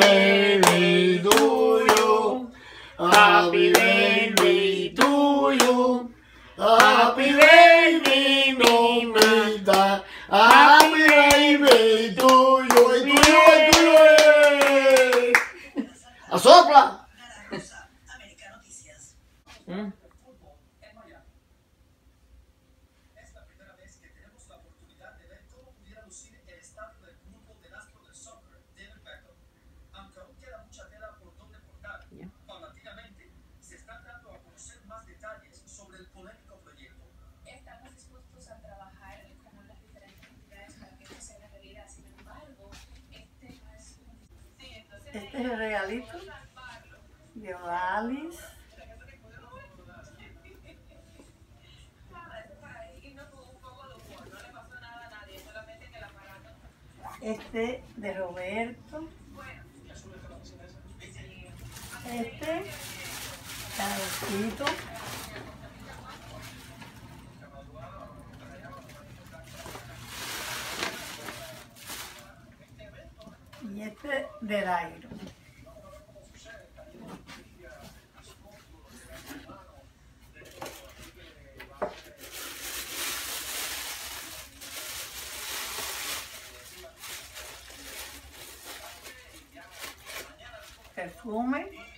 baby to you. Happy baby to you. Happy baby, mamita. Happy baby to you. El tuyo, tuyo es. ¡Asopla! Ya. Este es el regalito de Odalis. Este de Roberto. Este, Carlosito. Y este de Dairo. Perfume.